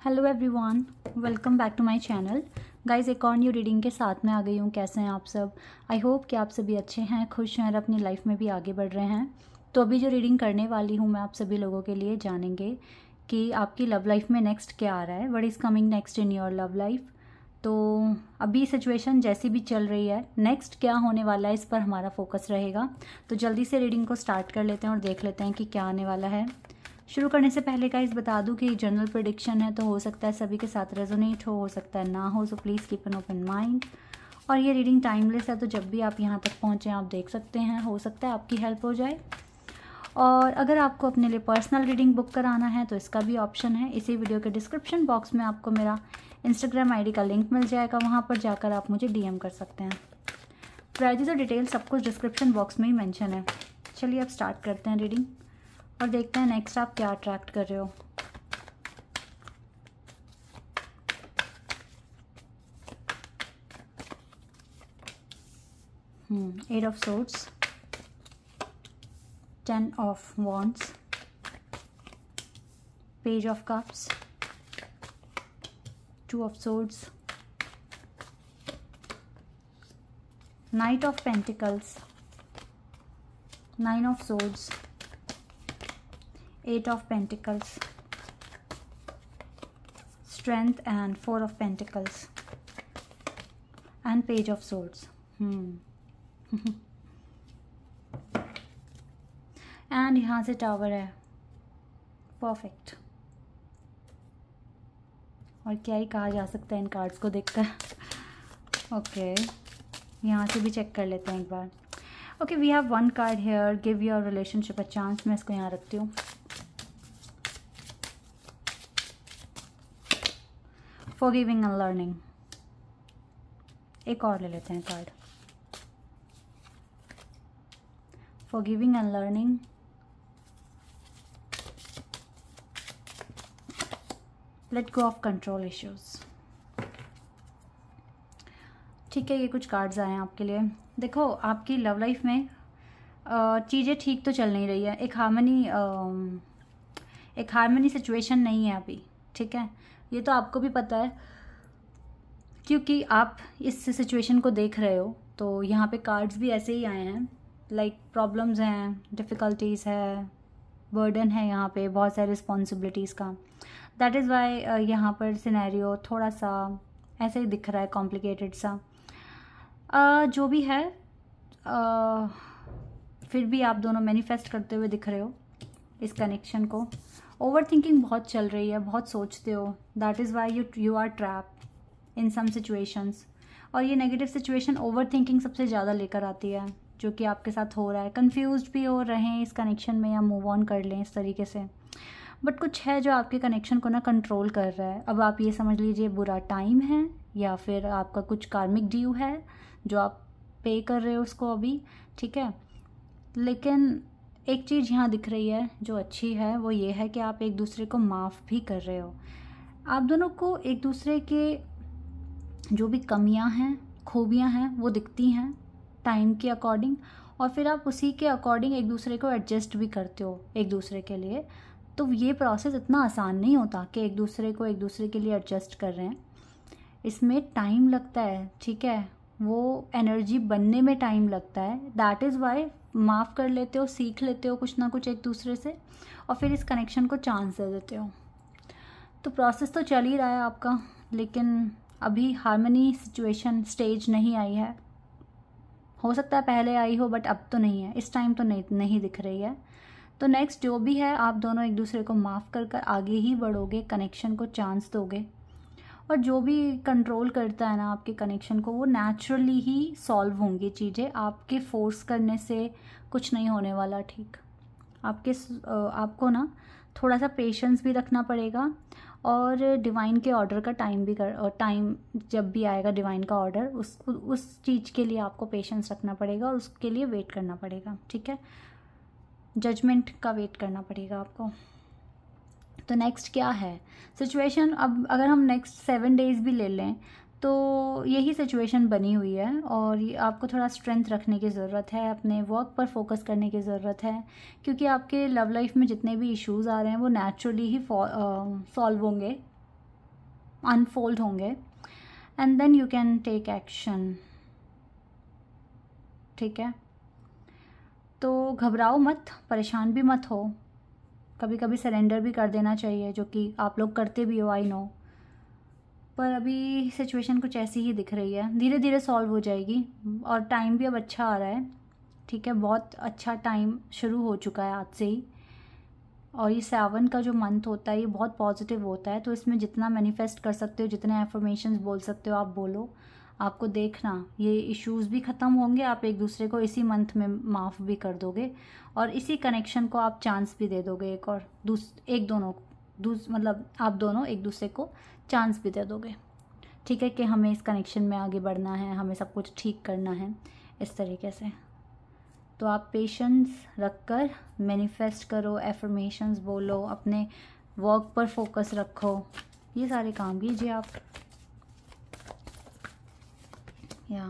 Hello everyone welcome back to my channel guys एक और new reading के साथ में आ गई हूँ। कैसे हैं आप सब? आई होप कि आप सभी अच्छे हैं, खुश हैं और अपनी लाइफ में भी आगे बढ़ रहे हैं। तो अभी जो रीडिंग करने वाली हूँ मैं आप सभी लोगों के लिए जानेंगे कि आपकी लव लाइफ में नेक्स्ट क्या आ रहा है। What is coming next in your love life तो अभी सिचुएशन जैसी भी चल रही है नेक्स्ट क्या होने वाला है, इस पर हमारा फोकस रहेगा। तो जल्दी से रीडिंग को स्टार्ट कर लेते हैं और देख लेते हैं कि क्या आने वाला है। शुरू करने से पहले का इस बता दूँ कि जनरल प्रिडिक्शन है तो हो सकता है सभी के साथ रेजोनेट हो हो सकता है ना हो so please keep an open mind और ये रीडिंग टाइमलेस है तो जब भी आप यहाँ तक पहुँचें आप देख सकते हैं, हो सकता है आपकी हेल्प हो जाए। और अगर आपको अपने लिए पर्सनल रीडिंग बुक कराना है तो इसका भी ऑप्शन है। इसी वीडियो के डिस्क्रिप्शन बॉक्स में आपको मेरा इंस्टाग्राम आईडी का लिंक मिल जाएगा। वहाँ पर जाकर आप मुझे डीएम कर सकते हैं। प्राइजेस और डिटेल सब कुछ डिस्क्रिप्शन बॉक्स में ही मेंशन है। चलिए अब स्टार्ट करते हैं रीडिंग और देखते हैं नेक्स्ट आप क्या अट्रैक्ट कर रहे हो। Eight of swords ten of wands page of cups two of swords knight of pentacles nine of swords eight of pentacles. Strength and four of pentacles. And page of swords. Hmm. And यहाँ से tower है. Perfect और क्या ही कहा जा सकता है इन cards को देखकर? ओके यहाँ से भी चेक कर लेते हैं एक बार. Okay we have one card here give your relationship a chance मैं इसको यहाँ रखती हूँ. फॉर गिविंग एंड लर्निंग एक और ले लेते हैं card for giving and learning let go of control issues ठीक है, ये कुछ कार्ड्स आए हैं आपके लिए. देखो, आपकी लव लाइफ में चीज़ें ठीक तो चल नहीं रही है. एक हारमनी एक हारमनी सिचुएशन नहीं है अभी. ठीक है? ये तो आपको भी पता है। क्योंकि आप इस सिचुएशन को देख रहे हो तो यहाँ पे कार्ड्स भी ऐसे ही आए हैं। लाइक प्रॉब्लम्स हैं डिफ़िकल्टीज़ है बर्डन है यहाँ पे बहुत सारे रिस्पॉन्सिबिलिटीज़ का। दैट इज़ वाई यहाँ पर सिनेरियो थोड़ा सा ऐसे ही दिख रहा है कॉम्प्लिकेटेड सा। Uh, जो भी है uh, फिर भी आप दोनों मैनिफेस्ट करते हुए दिख रहे हो इस कनेक्शन को। ओवर थिंकिंग बहुत चल रही है, बहुत सोचते हो। That is why you you are trap in some situations और ये नेगेटिव सिचुएशन ओवर थिंकिंग सबसे ज़्यादा लेकर आती है, जो कि आपके साथ हो रहा है। कन्फ्यूज़ भी हो रहे हैं इस कनेक्शन में या मूव ऑन कर लें इस तरीके से। बट कुछ है जो आपके कनेक्शन को ना कंट्रोल कर रहा है। अब आप ये समझ लीजिए, बुरा टाइम है, या फिर आपका कुछ कार्मिक ड्यू है, जो आप पे कर रहे हो उसको अभी, ठीक है? लेकिन एक चीज़ यहाँ दिख रही है जो अच्छी है, वो ये है कि आप एक दूसरे को माफ़ भी कर रहे हो। आप दोनों को एक दूसरे के जो भी कमियाँ हैं, खूबियाँ हैं, वो दिखती हैं टाइम के अकॉर्डिंग और फिर आप उसी के अकॉर्डिंग एक दूसरे को एडजस्ट भी करते हो एक दूसरे के लिए। तो ये प्रोसेस इतना आसान नहीं होता कि एक दूसरे को एक दूसरे के लिए एडजस्ट कर रहे हैं। इसमें टाइम लगता है, ठीक है? वो एनर्जी बनने में टाइम लगता है. दैट इज़ वाई माफ़ कर लेते हो, सीख लेते हो कुछ ना कुछ एक दूसरे से और फिर इस कनेक्शन को चांस दे देते हो. तो प्रोसेस तो चल ही रहा है आपका, लेकिन अभी हारमनी सिचुएशन स्टेज नहीं आई है. हो सकता है पहले आई हो बट अब तो नहीं है. इस टाइम तो नहीं नहीं दिख रही है. तो नेक्स्ट जो भी है, आप दोनों एक दूसरे को माफ़ कर कर आगे ही बढ़ोगे कनेक्शन को चांस दोगे. और जो भी कंट्रोल करता है ना आपके कनेक्शन को, वो नेचुरली ही सॉल्व होंगी चीज़ें। आपके फोर्स करने से कुछ नहीं होने वाला, ठीक। आपके आपको ना थोड़ा सा पेशेंस भी रखना पड़ेगा और डिवाइन के ऑर्डर का टाइम भी कर टाइम जब भी आएगा डिवाइन का ऑर्डर उस उस चीज़ के लिए आपको पेशेंस रखना पड़ेगा और उसके लिए वेट करना पड़ेगा, ठीक है? जजमेंट का वेट करना पड़ेगा आपको। तो नेक्स्ट क्या है? सिचुएशन अब अगर हम नेक्स्ट सेवन डेज़ भी ले लें तो यही सिचुएशन बनी हुई है और आपको थोड़ा स्ट्रेंथ रखने की ज़रूरत है, अपने वर्क पर फोकस करने की ज़रूरत है, क्योंकि आपके लव लाइफ में जितने भी इश्यूज़ आ रहे हैं, वो नेचुरली ही सॉल्व होंगे अनफोल्ड होंगे and then you can take action ठीक है? तो घबराओ मत, परेशान भी मत हो। कभी कभी सरेंडर भी कर देना चाहिए, जो कि आप लोग करते भी हो आई नो पर अभी सिचुएशन कुछ ऐसी ही दिख रही है। धीरे धीरे सॉल्व हो जाएगी। और टाइम भी अब अच्छा आ रहा है। ठीक है, बहुत अच्छा टाइम शुरू हो चुका है आज से ही। और ये सेवन का जो मंथ होता है, ये बहुत पॉजिटिव होता है। तो इसमें जितना मैनिफेस्ट कर सकते हो, जितने एफर्मेशन बोल सकते हो, आप बोलो। आपको देखना, ये इश्यूज़ भी ख़त्म होंगे, आप एक दूसरे को इसी मंथ में माफ़ भी कर दोगे और इसी कनेक्शन को आप चांस भी दे दोगे एक और दूस, एक दोनों, दूस मतलब आप दोनों एक दूसरे को चांस भी दे दोगे। ठीक है कि हमें इस कनेक्शन में आगे बढ़ना है, हमें सब कुछ ठीक करना है, इस तरीके से। तो आप पेशेंस रख कर मैनिफेस्ट करो एफर्मेशंस बोलो, अपने वर्क पर फोकस रखो। ये सारे काम कीजिए आप। या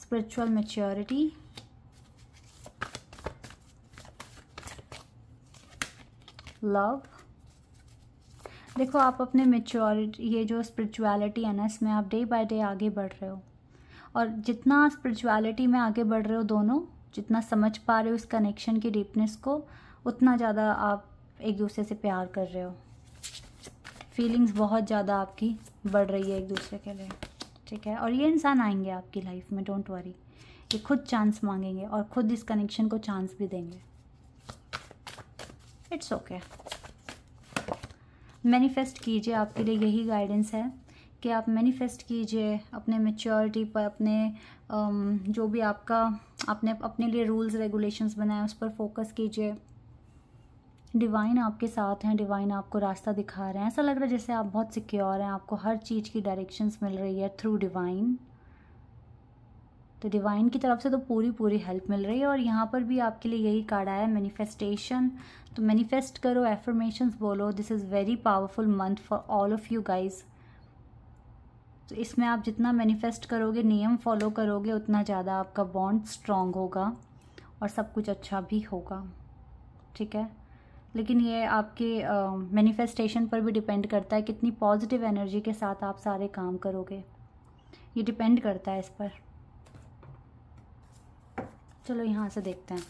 स्पिरिचुअल मेच्योरिटी लव देखो, आप अपने मेच्योरिटी ये जो स्पिरिचुअलिटी है ना, इसमें आप डे बाय डे आगे बढ़ रहे हो। और जितना स्पिरिचुअलिटी में आगे बढ़ रहे हो दोनों, जितना समझ पा रहे हो इस कनेक्शन की डीपनेस को, उतना ज़्यादा आप एक दूसरे से प्यार कर रहे हो। फीलिंग्स बहुत ज़्यादा आपकी बढ़ रही है एक दूसरे के लिए। ठीक है? और ये इंसान आएँगे आपकी लाइफ में डोंट वरी ये खुद चांस मांगेंगे और खुद इस कनेक्शन को चांस भी देंगे। इट्स ओके मैनिफेस्ट कीजिए आपके लिए यही गाइडेंस है कि आप मैनिफेस्ट कीजिए अपने मेच्योरिटी पर अपने um, जो भी आपका आपने अपने लिए रूल्स रेगुलेशंस बनाए उस पर फोकस कीजिए। डिवाइन आपके साथ हैं, डिवाइन आपको रास्ता दिखा रहे हैं। ऐसा लग रहा है जैसे आप बहुत सिक्योर हैं, आपको हर चीज़ की डायरेक्शंस मिल रही है थ्रू डिवाइन तो डिवाइन की तरफ़ से तो पूरी पूरी हेल्प मिल रही है और यहाँ पर भी आपके लिए यही कार्ड आया मैनिफेस्टेशन तो मैनिफेस्ट करो एफर्मेशंस बोलो। This is very powerful month for all of you guys तो इसमें आप जितना मैनिफेस्ट करोगे, नियम फॉलो करोगे, उतना ज़्यादा आपका बॉन्ड स्ट्रांग होगा और सब कुछ अच्छा भी होगा। ठीक है? लेकिन ये आपके मैनिफेस्टेशन uh, पर भी डिपेंड करता है कितनी पॉजिटिव एनर्जी के साथ आप सारे काम करोगे। ये डिपेंड करता है इस पर। चलो यहाँ से देखते हैं।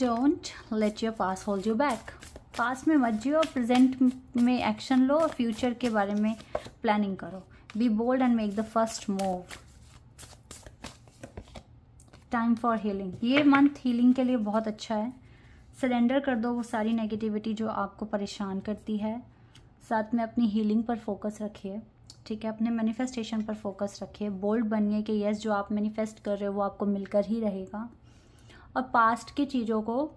Don't let your past hold you back past में मत जियो प्रेजेंट में एक्शन लो और फ्यूचर के बारे में प्लानिंग करो। Be bold and make the first move time for healing ये मंथ हीलिंग के लिए बहुत अच्छा है। सरेंडर कर दो वो सारी नेगेटिविटी जो आपको परेशान करती है। साथ में अपनी हीलिंग पर फोकस रखिए। ठीक है? अपने मैनिफेस्टेशन पर फोकस रखिए। बोल्ड बनिए कि यस जो आप मैनिफेस्ट कर रहे हो वो आपको मिलकर ही रहेगा। और पास्ट की चीज़ों को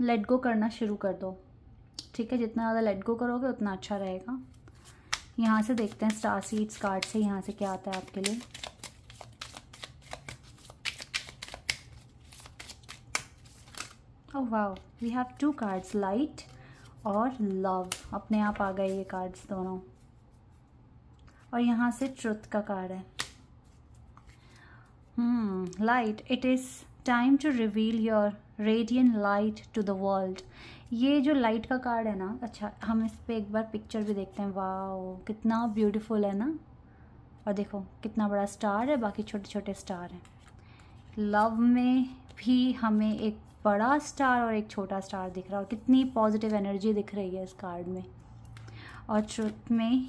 लेट गो करना शुरू कर दो। ठीक है? जितना ज़्यादा लेट गो करोगे, उतना अच्छा रहेगा। यहाँ से देखते हैं स्टार सीड्स कार्ड से यहाँ से क्या आता है आपके लिए। ओह wow we have two cards light और लव अपने आप आ गए ये कार्ड्स दोनों. और यहाँ से ट्रुथ का कार्ड है. Light it is time to reveal your radiant light to the world ये जो लाइट का कार्ड है ना अच्छा हम इस पर एक बार पिक्चर भी देखते हैं. वाह कितना ब्यूटीफुल है ना? और देखो, कितना बड़ा स्टार है, बाकी छोटे छोटे स्टार हैं. लव में भी हमें एक बड़ा स्टार और एक छोटा स्टार दिख रहा है और कितनी पॉजिटिव एनर्जी दिख रही है इस कार्ड में। और ट्रुथ में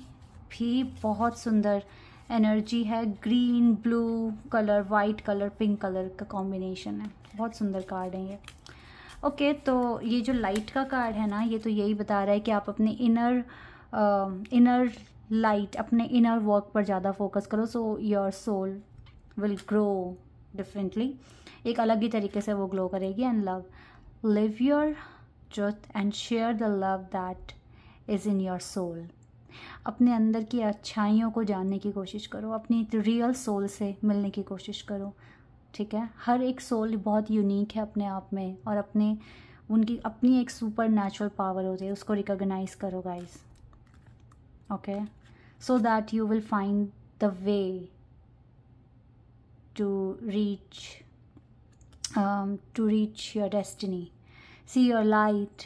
भी बहुत सुंदर एनर्जी है। Green blue colour white colour pink colour का कॉम्बिनेशन है। बहुत सुंदर कार्ड है ये। ओके okay, तो ये जो लाइट का कार्ड है ना ये तो यही बता रहा है कि आप अपने इनर इनर लाइट अपने इनर वर्क पर ज़्यादा फोकस करो so your soul will grow differently एक अलग ही तरीके से वो ग्लो करेगी and love live your truth and share the love that is in your soul अपने अंदर की अच्छाइयों को जानने की कोशिश करो, अपनी रियल सोल से मिलने की कोशिश करो, ठीक है? हर एक सोल बहुत यूनिक है अपने आप में और अपने, उनकी, अपनी एक सुपर नेचुरल पावर होती है, उसको रिकॉग्नाइज करो guys okay so that you will find the way to reach to reach your destiny see your light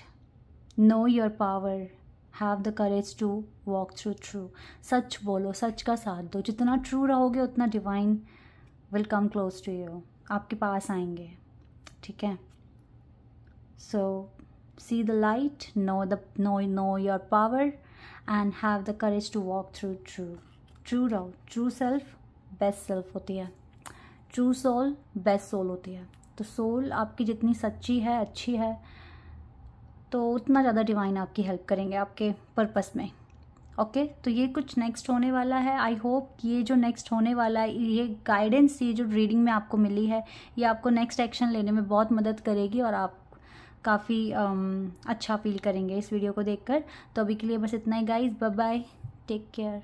know your power have the courage to walk through true सच बोलो, सच का साथ दो। जितना ट्रू रहोगे, उतना divine will come close to you आपके पास आएँगे। ठीक है? So see the light know the know know your power and have the courage to walk through true true रहो। ट्रू सेल्फ बेस्ट सेल्फ होती है। ट्रू सोल बेस्ट सोल होती है। तो सोल आपकी जितनी सच्ची है अच्छी है तो उतना ज़्यादा डिवाइन आपकी हेल्प करेंगे आपके पर्पस में। ओके? okay, तो ये कुछ नेक्स्ट होने वाला है। आई होप ये जो नेक्स्ट होने वाला है ये गाइडेंस ये जो रीडिंग में आपको मिली है ये आपको नेक्स्ट एक्शन लेने में बहुत मदद करेगी और आप काफ़ी um, अच्छा फील करेंगे इस वीडियो को देखकर। तो अभी के लिए बस इतना ही guys bye bye take care